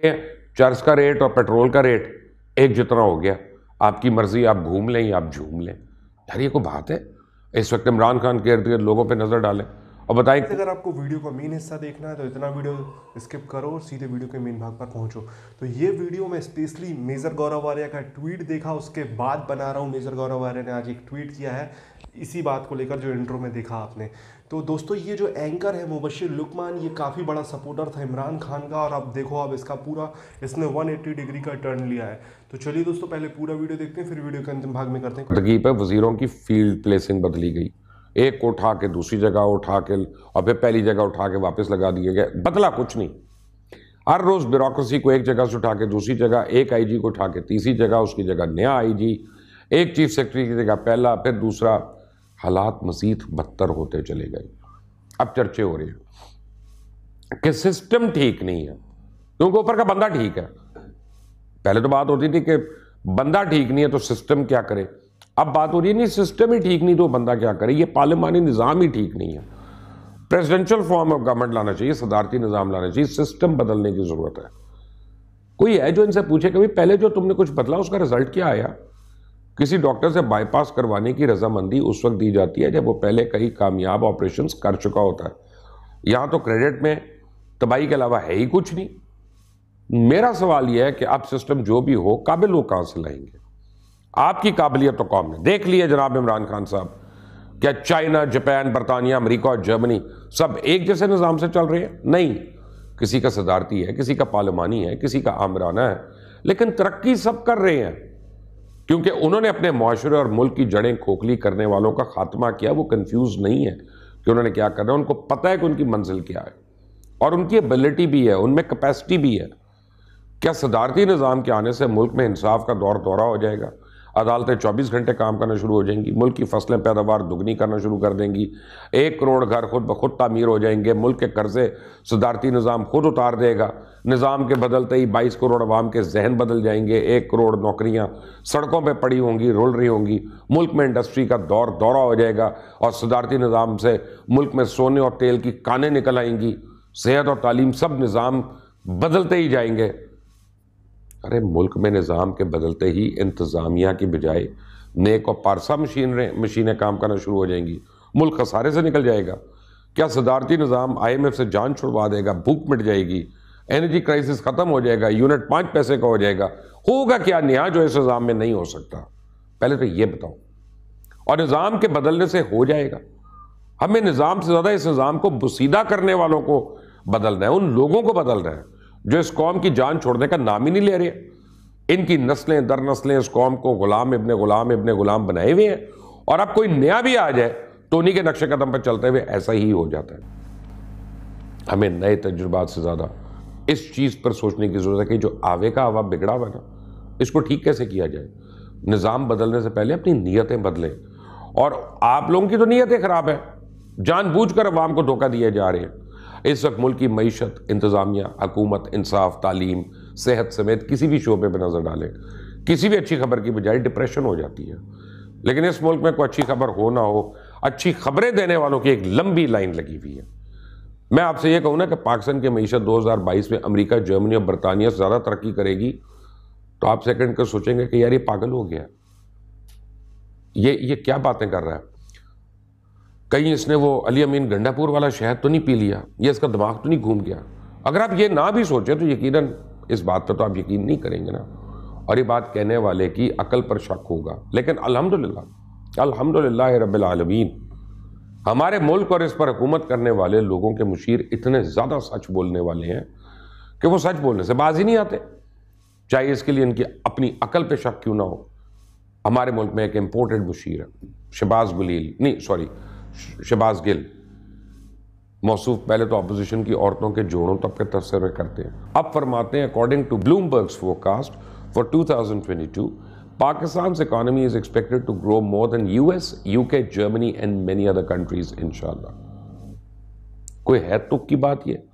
Church का rate और petrol का रेट एक जितना हो गया। आपकी मर्ज़ी, आप घूम लें या आप झूम लें। यार, ये कोई बात है? इस वक्त इमरान खान के इर्द गिर्द लोगों पे नज़र डालें और बताएँ अगर आपको वीडियो का मेन हिस्सा देखना है तो इतना वीडियो स्किप करो और सीधे वीडियो के मेन भाग पर पहुंचो। तो ये वीडियो में स्पेशली मेजर गौरव आर्या का ट्वीट देखा, उसके बाद बना रहा हूँ। मेजर गौरव आर्या ने आज एक ट्वीट किया है इसी बात को लेकर जो इंट्रो में देखा आपने। तो दोस्तों, ये जो एंकर है मुबशिर लुकमान, ये काफ़ी बड़ा सपोर्टर था इमरान खान का और अब देखो अब इसका पूरा, इसने 180 डिग्री का टर्न लिया है। तो चलिए दोस्तों, पहले पूरा वीडियो देखते हैं, फिर वीडियो के अंतिम भाग में करते हैं। तरकीब है वजीरों की फ़ील्ड प्लेसिंग बदली गई। एक को उठा के, दूसरी जगह उठा के, और फिर पहली जगह उठा के वापस लगा दिए गए। बदला कुछ नहीं। हर रोज़ ब्यूरोक्रेसी को एक जगह से उठा के, दूसरी जगह एक आईजी को उठा के, तीसरी जगह उसकी जगह नया आईजी एक चीफ सेक्रेटरी की जगह पहला, फिर दूसरा। हालात मजीद बदतर होते चले गए। अब चर्चे हो रही हैं कि सिस्टम ठीक नहीं है, क्योंकि ऊपर का बंदा ठीक है। पहले तो बात होती थी कि बंदा ठीक नहीं है तो सिस्टम क्या करे। अब बात हो रही है, नहीं, सिस्टम ही ठीक नहीं तो बंदा क्या करे। ये पार्लिमानी निज़ाम ही ठीक नहीं है। प्रेसिडेंशियल फॉर्म ऑफ़ गवर्नमेंट लाना चाहिए, सदारती निज़ाम लाना चाहिए, सिस्टम बदलने की ज़रूरत है। कोई है जो इनसे पूछे कि भाई, पहले जो तुमने कुछ बदला, उसका रिज़ल्ट क्या आया? किसी डॉक्टर से बाईपास करवाने की रजामंदी उस वक्त दी जाती है जब वो पहले कई कामयाब ऑपरेशन कर चुका होता है। यहाँ तो क्रेडिट में तबाही के अलावा है ही कुछ नहीं। मेरा सवाल यह है कि अब सिस्टम जो भी हो, काबिल लोग कहाँ से लाएँगे? आपकी काबिलियत तो कौम ने देख लिया जनाब इमरान खान साहब, क्या चाइना, जापान, बरतानिया, अमरीका और जर्मनी सब एक जैसे निज़ाम से चल रहे हैं? नहीं। किसी का सदारती है, किसी का पार्लिमानी है, किसी का आमराना है, लेकिन तरक्की सब कर रहे हैं। क्योंकि उन्होंने अपने माशरे और मुल्क की जड़ें खोखली करने वालों का खात्मा किया, वो कन्फ्यूज़ नहीं है कि उन्होंने क्या करना है। उनको पता है कि उनकी मंजिल क्या है। और उनकी एबिलिटी भी है, उनमें कैपेसिटी भी है। क्या सदारती निज़ाम के आने से मुल्क में इंसाफ का दौर दौरा हो जाएगा? अदालतें 24 घंटे काम करना शुरू हो जाएँगी। मुल्क की फ़सलें पैदावार दुगनी करना शुरू कर देंगी। एक करोड़ घर खुद ब खुद तमीर हो जाएँगे। मुल्क के कर्जे सदारती निज़ाम खुद उतार देगा। निज़ाम के बदलते ही 22 करोड़ अवाम के जहन बदल जाएँगे। एक करोड़ नौकरियाँ सड़कों पर पड़ी होंगी, रुल रही होंगी। मुल्क में इंडस्ट्री का दौर दौरा हो जाएगा और सदारती निज़ाम से मुल्क में सोने और तेल की कानें निकल आएँगी। सेहत और तालीम सब निज़ाम बदलते ही जाएँगे। अरे, मुल्क में निज़ाम के बदलते ही इंतज़ामिया की बजाय नेक और पारसा मशीन, मशीनें काम करना शुरू हो जाएँगी। मुल्क खसारे से निकल जाएगा। क्या सदारती निज़ाम आई एम एफ़ से जान छुड़वा देगा, भूख मिट जाएगी, एनर्जी क्राइसिस ख़त्म हो जाएगा, यूनिट पाँच पैसे का हो जाएगा। होगा क्या, न्याय जो इस निज़ाम में नहीं हो सकता? पहले तो ये बताओ। और निज़ाम के बदलने से हो जाएगा। हमें निज़ाम से ज़्यादा इस निज़ाम को बुसीदा करने वालों को बदलना है, उन लोगों को बदलना है। जो इस कौम की जान छोड़ने का नाम ही नहीं ले रहे। इनकी नस्लें दर नस्लें इस कौम को गुलाम इबन गुलाम इबन गुलाम बनाए हुए हैं। और अब कोई नया भी आ जाए तो उन्हीं के नक्शे कदम पर चलते हुए ऐसा ही हो जाता है। हमें नए तजुर्बात से ज़्यादा इस चीज़ पर सोचने की ज़रूरत है कि जो आवे का हवा बिगड़ा हुआ ना इसको ठीक कैसे किया जाए? निज़ाम बदलने से पहले अपनी नीयतें बदलें। और आप लोगों की तो नीयतें ख़राब है। जानबूझकर अवाम को धोखा दिए जा रहे हैं। इस वक्त मुल्क की मीशत, इंतज़ामिया, हकूमत, इंसाफ, तालीम, सेहत समेत किसी भी शोबे पर नज़र डालें, किसी भी अच्छी खबर की बजाय डिप्रेशन हो जाती है। लेकिन इस मुल्क में कोई अच्छी खबर हो ना हो, अच्छी खबरें देने वालों की एक लंबी लाइन लगी हुई है। मैं आपसे ये कहूँ ना कि पाकिस्तान की मीशत 2022 में अमरीका, जर्मनी और बरतानिया से ज़्यादा तरक्की करेगी तो आप सेकंड कर सोचेंगे कि यार ये पागल हो गया। ये ये क्या बातें कर रहा है? कहीं इसने वो अली अमीन गंडापुर वाला शहद तो नहीं पी लिया, ये इसका दिमाग तो नहीं घूम गया? अगर आप ये ना भी सोचें तो यकीनन इस बात पर तो आप यकीन नहीं करेंगे ना। और ये बात कहने वाले की अकल पर शक होगा। लेकिन अल्हम्दुलिल्लाह रब्बिल आलमीन, हमारे मुल्क और इस पर हुकूमत करने वाले लोगों के मुशीर इतने ज़्यादा सच बोलने वाले हैं कि वो सच बोलने से बाज ही नहीं आते। चाहे इसके लिए इनकी अपनी अकल पे शक क्यों ना हो। हमारे मुल्क में एक इम्पोर्टेड मुशीर है शबाज गुलील, नहीं सॉरी शबाज गिल मौसूफ पहले तो अपोजिशन की औरतों के जोड़ों तक के तस्वर करते हैं। अब फरमाते हैं according to Bloomberg's forecast for 2022 Pakistan's economy is expected to grow more than US, UK, Germany and many other countries inshallah. कोई है तुक की बात ये?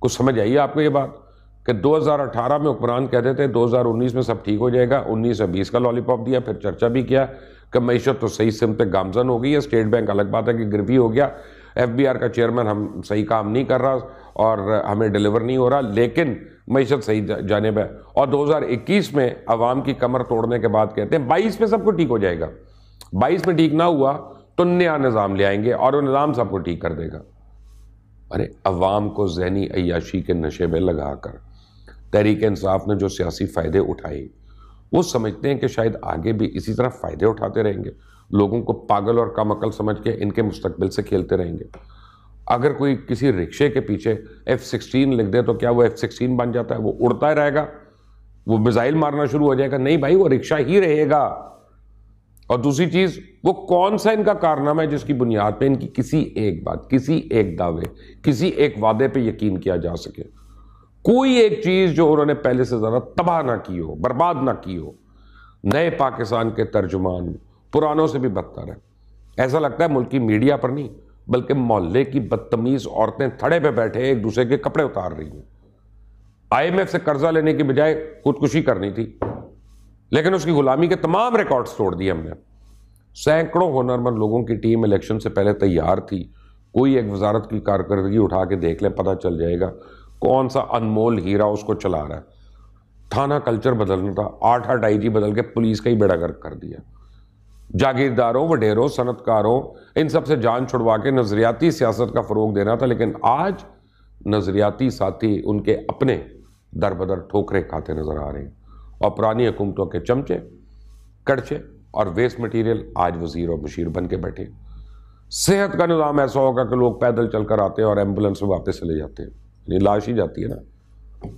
कुछ समझ आइए आपको ये बात? कि 2018 में हुक्मरान कहते थे 2019 में सब ठीक हो जाएगा 19 से 20 का लॉलीपॉप दिया फिर चर्चा भी किया कि मीशत तो सही सिम गामजन हो गई है, स्टेट बैंक अलग बात है कि गिरवी हो गया। एफबीआर का चेयरमैन हम सही काम नहीं कर रहा और हमें डिलीवर नहीं हो रहा, लेकिन मीशत सही जाने है। और 2021 में अवाम की कमर तोड़ने के बाद कहते हैं 22 में सबको ठीक हो जाएगा। 22 में ठीक ना हुआ तो नया निज़ाम ले आएँगे और वो निज़ाम सबको ठीक कर देगा। अरे, अवाम को जहनी अयाशी के नशे में लगाकर, तहरीक इंसाफ ने जो सियासी फ़ायदे उठाए वो समझते हैं कि शायद आगे भी इसी तरह फ़ायदे उठाते रहेंगे। लोगों को पागल और कम अकल समझ के इनके मुस्तबिल से खेलते रहेंगे। अगर कोई किसी रिक्शे के पीछे एफ़ सिक्सटीन लिख दे तो क्या वो एफ़ सिक्सटीन बन जाता है? वो उड़ता ही रहेगा। वो मिसाइल मारना शुरू हो जाएगा। नहीं भाई, वो रिक्शा ही रहेगा। और दूसरी चीज़, वो कौन सा इनका कारनामा है जिसकी बुनियाद पे इनकी किसी एक बात, किसी एक दावे, किसी एक वादे पे यकीन किया जा सके? कोई एक चीज़ जो उन्होंने पहले से ज़्यादा तबाह ना की हो, बर्बाद ना की हो, नए पाकिस्तान के तर्जुमान पुरानों से भी बदतर है। ऐसा लगता है मुल्क मीडिया पर नहीं, बल्कि मोहल्ले की बदतमीज औरतें थड़े पे बैठे एक दूसरे के कपड़े उतार रही हैं। आईएमएफ से कर्जा लेने की बजाय खुदकुशी करनी थी, लेकिन उसकी गुलामी के तमाम रिकॉर्ड्स तोड़ दिए हमने। सैकड़ों हुनरमंद लोगों की टीम इलेक्शन से पहले तैयार थी, कोई एक वजारत की कारकर्दगी उठा के देख ले, पता चल जाएगा कौन सा अनमोल हीरा उसको चला रहा है? थाना कल्चर बदलना था आठ आठ आई जी बदल के पुलिस का ही बेड़ा गर्क कर दिया। जागीरदारों, वडेरों, सनतकारों, इन सबसे जान छुड़वा के नजरियाती सियासत का फ़रोग देना था, लेकिन आज नजरियाती साथी उनके अपने दर बदर ठोकरे खाते नज़र आ रहे हैं और पुरानी हुकूमतों के चमचे कड़चे और वेस्ट मटेरियल आज वज़ीर और मुशीर बन के बैठे। सेहत का निज़ाम ऐसा होगा कि लोग पैदल चलकर आते हैं और एंबुलेंस में वापस चले जाते हैं। यानी लाश ही जाती है ना।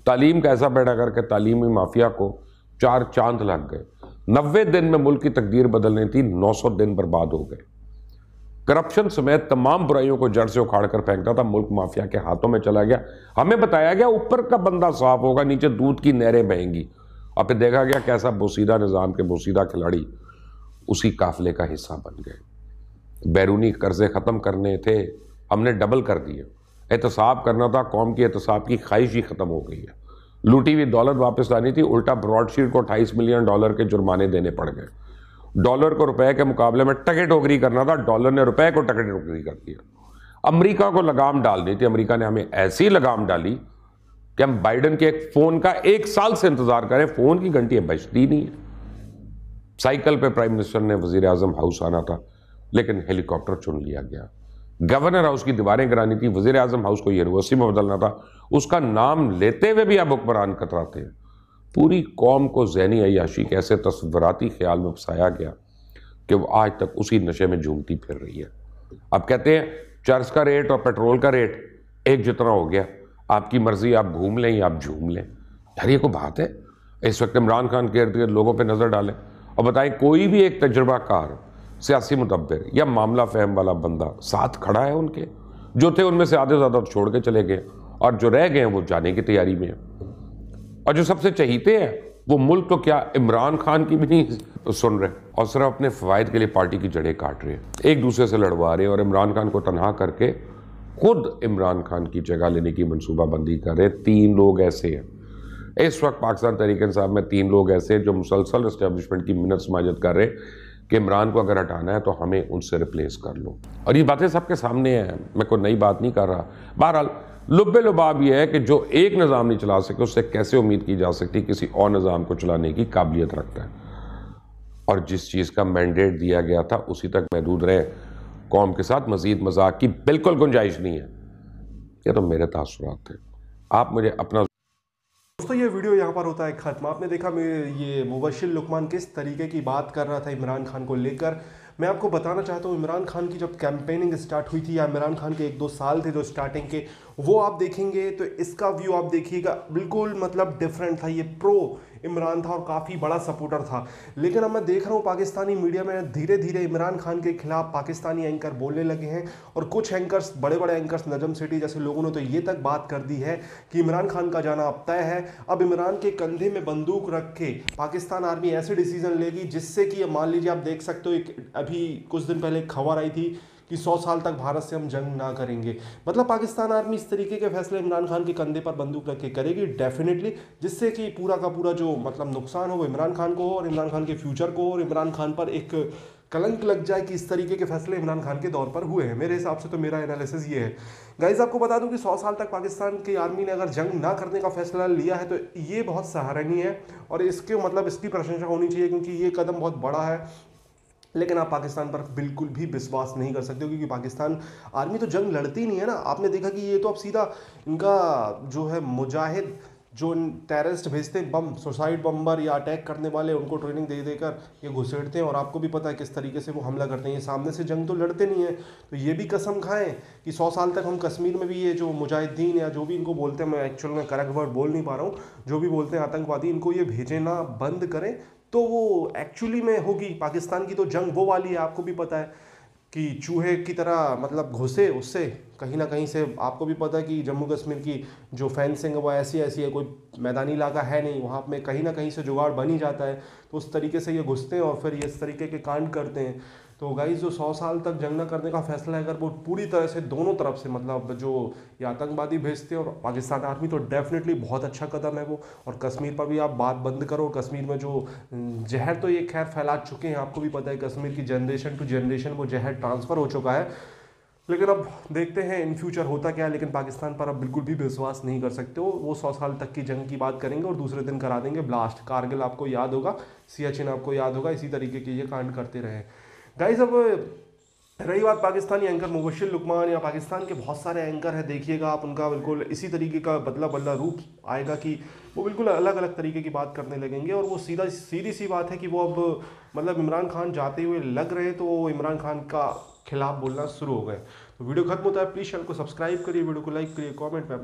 तालीम का ऐसा करके तालीमी माफिया को चार चाँद लग गए। नब्बे दिन में मुल्क की तकदीर बदलनी थी 900 दिन बर्बाद हो गए। करप्शन समेत तमाम बुराइयों को जड़ से उखाड़ कर फेंकता था, मुल्क माफिया के हाथों में चला गया। हमें बताया गया, ऊपर का बंदा साफ़ होगा, नीचे दूध की नहरें बहेंगी। और फिर देखा गया कैसा बोसीदा निज़ाम के बोसीदा खिलाड़ी उसी काफिले का हिस्सा बन गए। बैरूनी कर्जे ख़त्म करने थे, हमने डबल कर दिए। एहतसाब करना था, कौम की एहतसाब की ख्वाहिश ही ख़त्म हो गई है। लूटी हुई दौलत वापस लानी थी, उल्टा ब्रॉडशीट को 28 मिलियन डॉलर के जुर्माने देने पड़ गए। डॉलर को रुपए के मुकाबले में टके टोकरी करना था, डॉलर ने रुपए को टके टोकरी कर दिया। अमेरिका को लगाम डाल दी थी, अमेरिका ने हमें ऐसी लगाम डाली कि हम बाइडन के एक फ़ोन का एक साल से इंतज़ार करें, फ़ोन की घंटी बजती नहीं है। साइकिल पे प्राइम मिनिस्टर ने वज़ीर आज़म हाउस आना था, लेकिन हेलीकॉप्टर चुन लिया गया। गवर्नर हाउस की दीवारें करानी थी वज़ीर आज़म हाउस को यूनिवर्सिटी में बदलना था। उसका नाम लेते हुए भी आप हुक्मरान कतराते हैं। पूरी कौम को जहनी अयाशी के ऐसे तस्वराती ख्याल में फंसाया गया कि वो आज तक उसी नशे में झूमती फिर रही है। अब कहते हैं, चर्च का रेट और पेट्रोल का रेट एक जितना हो गया। आपकी मर्ज़ी, आप घूम लें या आप झूम लें। यार, ये कोई बात है? इस वक्त इमरान खान के इर्द गिर्द लोगों पर नज़र डालें। और बताएँ, कोई भी एक तजर्बाकार सियासी मुदब्बर या मामला फहम वाला बंदा साथ खड़ा है उनके, जो थे उनमें से आधे ज़्यादा छोड़ के चले गए और जो रह गए हैं वो जाने की तैयारी में हैं। और जो सबसे चहीते हैं, वो मुल्क तो क्या इमरान खान की भी नहीं सुन रहे और सिर्फ़ अपने फ़वाद के लिए पार्टी की जड़ें काट रहे हैं। एक दूसरे से लड़वा रहे हैं और इमरान खान को तनहा करके खुद इमरान खान की जगह लेने की मनसूबाबंदी कर रहे तीन लोग ऐसे हैं। इस वक्त पाकिस्तान तरीके साहब में तीन लोग ऐसे हैं जो मुसलसल इस्टेब्लिशमेंट की मिनत समाजत कर रहे कि इमरान को अगर हटाना है तो हमें उनसे रिप्लेस कर लो। और ये बातें सबके सामने हैं। मैं कोई नई बात नहीं कर रहा। बहरहाल, लुब्बे लुबाब यह है कि जो एक निज़ाम नहीं चला सके, उससे कैसे उम्मीद की जा सकती किसी और निज़ाम को चलाने की काबिलियत रखता है? और जिस चीज़ का मैंडेट दिया गया था, उसी तक महदूद रहे। कौम के साथ मजीद मज़ाक की बिल्कुल गुंजाइश नहीं है। ये तो मेरे तासुरात थे। आप मुझे अपना दोस्तों, ये वीडियो यहाँ पर होता है खत्म। आपने देखा, मैं ये मुबशिर लुकमान किस तरीके की बात कर रहा था इमरान खान को लेकर? मैं आपको बताना चाहता हूँ, इमरान खान की जब कैंपेनिंग स्टार्ट हुई थी, या इमरान खान के एक दो साल थे जो स्टार्टिंग के, वो आप देखेंगे तो इसका व्यू आप देखिएगा, बिल्कुल मतलब डिफरेंट था ये प्रो इमरान था और काफ़ी बड़ा सपोर्टर था। लेकिन अब मैं देख रहा हूँ पाकिस्तानी मीडिया में धीरे धीरे इमरान खान के खिलाफ पाकिस्तानी एंकर बोलने लगे हैं और कुछ एंकर्स बड़े बड़े एंकर्स नजम सिटी जैसे लोगों ने तो ये तक बात कर दी है कि इमरान खान का जाना अब तय है। अब इमरान के कंधे में बंदूक रख के पाकिस्तान आर्मी ऐसे डिसीज़न लेगी जिससे कि मान लीजिए आप देख सकते हो, एक अभी कुछ दिन पहले खबर आई थी कि 100 साल तक भारत से हम जंग ना करेंगे। मतलब पाकिस्तान आर्मी इस तरीके के फैसले इमरान खान के कंधे पर बंदूक रख के करेगी डेफिनेटली जिससे कि पूरा का पूरा जो मतलब नुकसान हो वो इमरान खान को और इमरान खान के फ्यूचर को और इमरान खान पर एक कलंक लग जाए कि इस तरीके के फैसले इमरान खान के दौर पर हुए हैं। मेरे हिसाब से तो मेरा एनालिसिस ये है। गाइज़ आपको बता दूँ कि 100 साल तक पाकिस्तान की आर्मी ने अगर जंग ना करने का फैसला लिया है तो ये बहुत सराहनीय है और इसके मतलब इसकी प्रशंसा होनी चाहिए क्योंकि ये कदम बहुत बड़ा है। लेकिन आप पाकिस्तान पर बिल्कुल भी विश्वास नहीं कर सकते क्योंकि पाकिस्तान आर्मी तो जंग लड़ती नहीं है ना। आपने देखा कि ये तो अब सीधा इनका जो है मुजाहिद, जो टेररिस्ट भेजते हैं, बम सुसाइड बम्बर या अटैक करने वाले, उनको ट्रेनिंग दे देकर ये घुसेड़ते हैं। और आपको भी पता है किस तरीके से वो हमला करते हैं। ये सामने से जंग तो लड़ते नहीं है। तो ये भी कसम खाएँ कि सौ साल तक हम कश्मीर में भी ये जो मुजाहिदीन या जो भी इनको बोलते हैं, मैं एक्चुअल में करेक्ट वर्ड बोल नहीं पा रहा हूँ, जो भी बोलते हैं आतंकवादी, इनको ये भेजना बंद करें। तो वो एक्चुअली में होगी। पाकिस्तान की तो जंग वो वाली है, आपको भी पता है कि चूहे की तरह मतलब घुसे उससे, कहीं ना कहीं से आपको भी पता है कि जम्मू कश्मीर की जो फेंसिंग है वो ऐसी ऐसी है, कोई मैदानी इलाका है नहीं, वहाँ में कहीं ना कहीं से जुगाड़ बन ही जाता है। तो उस तरीके से ये घुसते हैं और फिर ये इस तरीके के कांड करते हैं। तो गाइज़ जो सौ साल तक जंग न करने का फैसला है, अगर वो पूरी तरह से दोनों तरफ़ से मतलब जो ये आतंकवादी भेजते हैं और पाकिस्तान आर्मी तो डेफिनेटली बहुत अच्छा कदम है वो। और कश्मीर पर भी आप बात बंद करो, कश्मीर में जो जहर तो ये खैर फैला चुके हैं, आपको भी पता है, कश्मीर की जनरेशन टू जनरेशन वो जहर ट्रांसफ़र हो चुका है। लेकिन अब देखते हैं इन फ्यूचर होता क्या है, लेकिन पाकिस्तान पर अब बिल्कुल भी विश्वास नहीं कर सकते हो। वो सौ साल तक की जंग की बात करेंगे और दूसरे दिन करा देंगे ब्लास्ट कारगिल आपको याद होगा सियाचिन आपको याद होगा, इसी तरीके के ये कांड करते रहे। गाइज़ अब रही बात पाकिस्तानी एंकर मुबशिर लुकमान या पाकिस्तान के बहुत सारे एंकर हैं, देखिएगा आप उनका बिल्कुल इसी तरीके का बदला बदला रूप आएगा कि वो बिल्कुल अलग अलग तरीके की बात करने लगेंगे और वो सीधा, सीधी सी बात है कि वो अब मतलब इमरान खान जाते हुए लग रहे तो वो इमरान खान का खिलाफ बोलना शुरू हो गए। तो वीडियो खत्म होता है प्लीज़ चैनल को सब्सक्राइब करिए, वीडियो को लाइक करिए कॉमेंट में